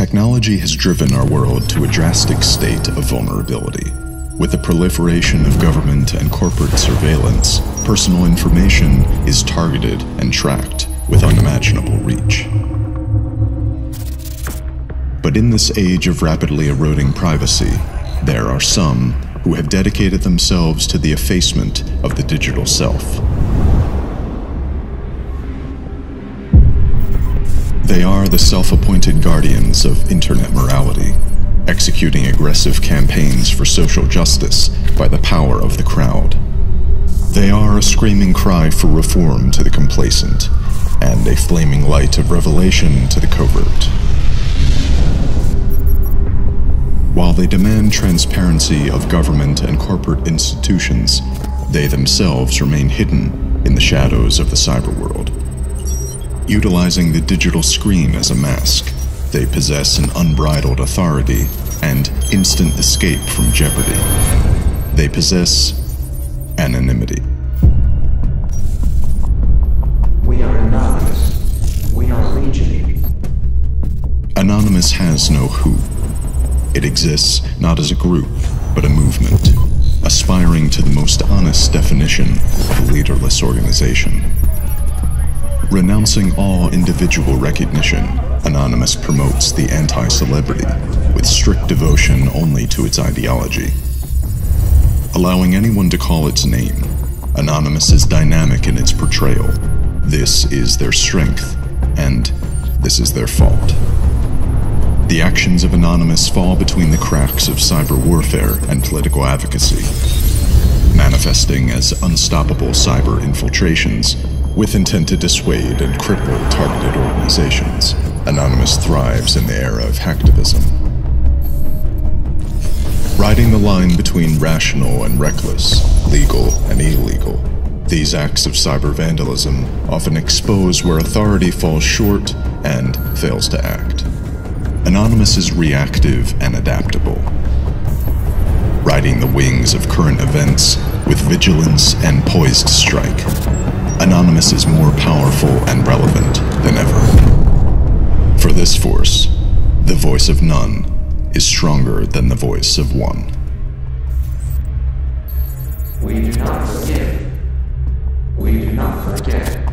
Technology has driven our world to a drastic state of vulnerability. With the proliferation of government and corporate surveillance, personal information is targeted and tracked with unimaginable reach. But in this age of rapidly eroding privacy, there are some who have dedicated themselves to the effacement of the digital self. They are the self appointed guardians of internet morality, executing aggressive campaigns for social justice by the power of the crowd. They are a screaming cry for reform to the complacent, and a flaming light of revelation to the covert. While they demand transparency of government and corporate institutions, they themselves remain hidden in the shadows of the cyber world. Utilizing the digital screen as a mask, they possess an unbridled authority and instant escape from jeopardy. They possess anonymity. We are anonymous. We are legion. Anonymous has no who. It exists not as a group, but a movement, aspiring to the most honest definition of a leaderless organization. Renouncing all individual recognition, Anonymous promotes the anti celebrity with strict devotion only to its ideology. Allowing anyone to call its name, Anonymous is dynamic in its portrayal. This is their strength, and this is their fault. The actions of Anonymous fall between the cracks of cyber warfare and political advocacy, manifesting as unstoppable cyber infiltrations with intent to dissuade and cripple targeted organizations, Anonymous thrives in the era of hacktivism. Riding the line between rational and reckless, legal and illegal, these acts of cyber vandalism often expose where authority falls short and fails to act. Anonymous is reactive and adaptable, riding the wings of current events with vigilance and poised strike. Anonymous is more powerful and relevant than ever. For this force, the voice of none is stronger than the voice of one. We do not forgive. We do not forget.